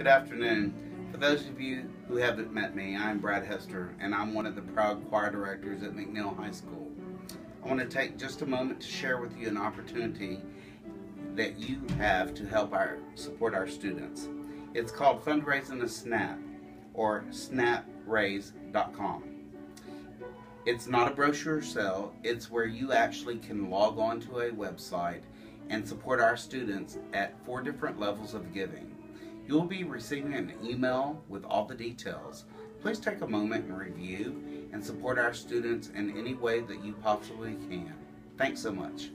Good afternoon. For those of you who haven't met me, I'm Brad Hester, and I'm one of the proud choir directors at McNeil High School. I want to take just a moment to share with you an opportunity that you have to help our support our students. It's called Fundraising a Snap or snapraise.com. It's not a brochure sale, it's where you actually can log on to a website and support our students at four different levels of giving. You'll be receiving an email with all the details. Please take a moment and review and support our students in any way that you possibly can. Thanks so much.